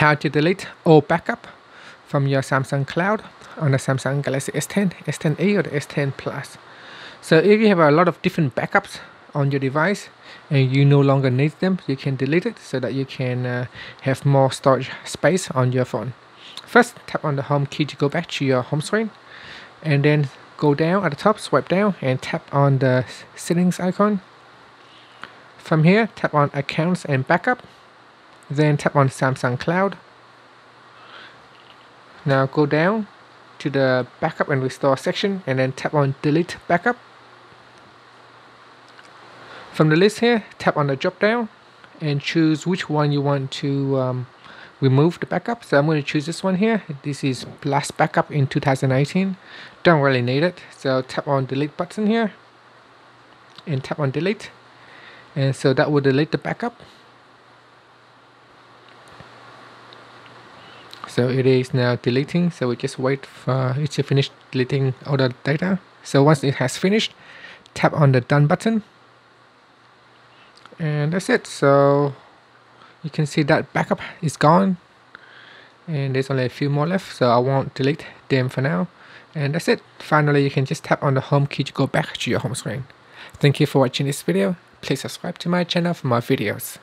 how to delete all backup from your Samsung cloud on the Samsung Galaxy S10, S10e or the S10 Plus. So if you have a lot of different backups on your device and you no longer need them, you can delete it so that you can uh, have more storage space on your phone. First, tap on the home key to go back to your home screen and then go down at the top, swipe down and tap on the settings icon. From here, tap on accounts and backup, then tap on Samsung Cloud. Now go down to the backup and restore section and then tap on delete backup. From the list here, tap on the drop down and choose which one you want to um, remove the backup. So I'm going to choose this one here. This is last backup in 2018. Don't really need it. So tap on delete button here and tap on delete. And so that will delete the backup. So it is now deleting. So we just wait for it to finish deleting all the data. So once it has finished, tap on the done button. And that's it. So you can see that backup is gone and there's only a few more left so I won't delete them for now and that's it finally you can just tap on the home key to go back to your home screen thank you for watching this video please subscribe to my channel for more videos